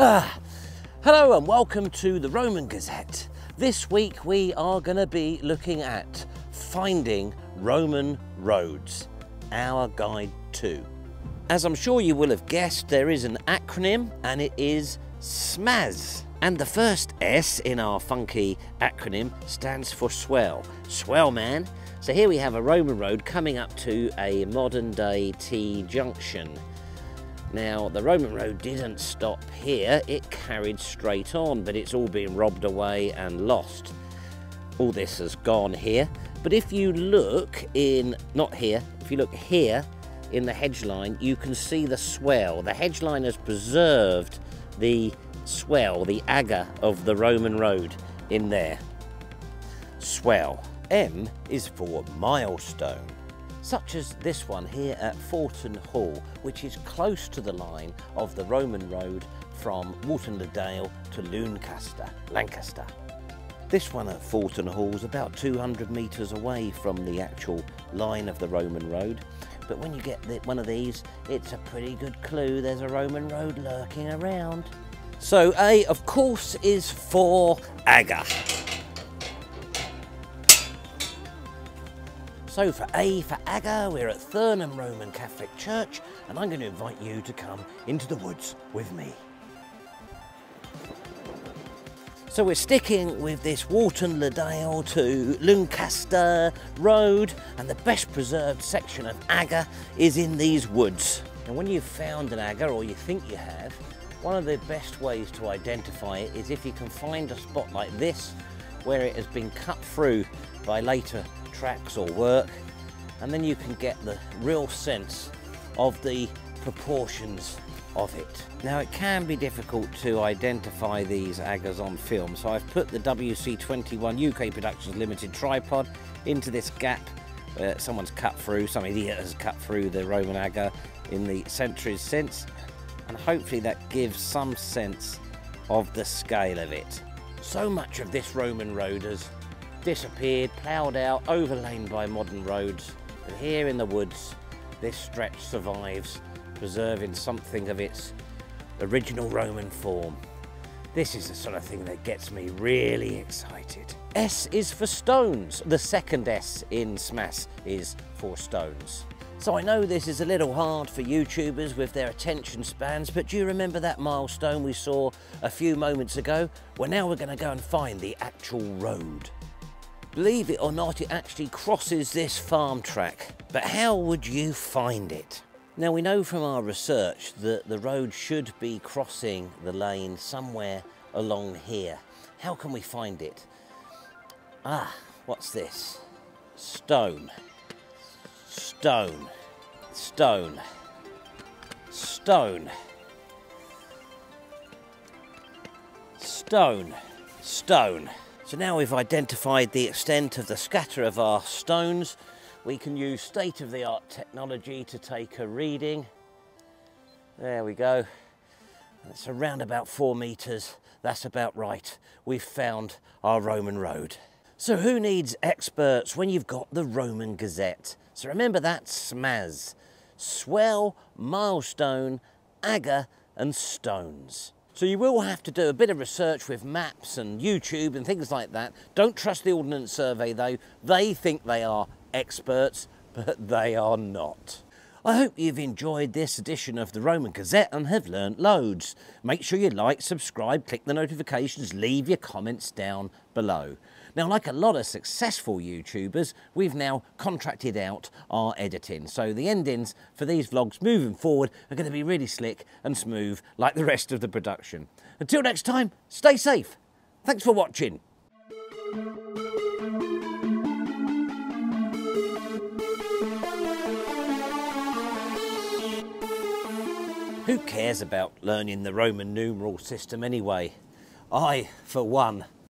Ah, hello and welcome to the Roman Gazette. This week we are going to be looking at finding Roman roads, our guide to. As I'm sure you will have guessed, there is an acronym and it is SMAS. And the first S in our funky acronym stands for swell. Swell, man. So here we have a Roman road coming up to a modern day T junction. Now, the Roman road didn't stop here, it carried straight on, but it's all been robbed away and lost. All this has gone here, but if you look in, not here, if you look here in the hedge line, you can see the swell. The hedge line has preserved the swell, the agger of the Roman road in there. Swell. M is for milestone, such as this one here at Forton Hall, which is close to the line of the Roman road from Walton le Dale to Luncaster, Lancaster. This one at Forton Hall is about 200 metres away from the actual line of the Roman road. But when you get one of these, it's a pretty good clue there's a Roman road lurking around. So A, of course, is for Agger. So for A for Agger, we're at Thurnham Roman Catholic Church, and I'm going to invite you to come into the woods with me. So we're sticking with this Walton le Dale to Luncaster Road, and the best preserved section of Agger is in these woods. And when you've found an Agger, or you think you have, one of the best ways to identify it is if you can find a spot like this where it has been cut through by later tracks or work and then you can get the real sense of the proportions of it. Now it can be difficult to identify these aggers on film so I've put the WC21 UK Productions Limited tripod into this gap where someone's cut through, some idiot has cut through the Roman agger in the centuries since and hopefully that gives some sense of the scale of it. So much of this Roman road has disappeared, ploughed out, overlain by modern roads, but here in the woods this stretch survives, preserving something of its original Roman form. This is the sort of thing that gets me really excited. S is for stones. The second S in SMAS is for stones. So I know this is a little hard for YouTubers with their attention spans, but do you remember that milestone we saw a few moments ago? Well, now we're going to go and find the actual road. Believe it or not, it actually crosses this farm track. But how would you find it? Now we know from our research that the road should be crossing the lane somewhere along here. How can we find it? Ah, what's this? Stone stone, stone, stone, stone, stone. So now we've identified the extent of the scatter of our stones, we can use state-of-the-art technology to take a reading. There we go. It's around about four metres. That's about right. We've found our Roman road. So who needs experts when you've got the Roman Gazette? So remember that SMAS. Swell, milestone, agger and stones. So you will have to do a bit of research with maps and YouTube and things like that. Don't trust the Ordnance Survey though. They think they are experts, but they are not. I hope you've enjoyed this edition of the Roman Gazette and have learnt loads. Make sure you like, subscribe, click the notifications, leave your comments down below. Now, like a lot of successful YouTubers, we've now contracted out our editing. So the endings for these vlogs moving forward are going to be really slick and smooth like the rest of the production. Until next time, stay safe. Thanks for watching. Who cares about learning the Roman numeral system anyway? I, for one,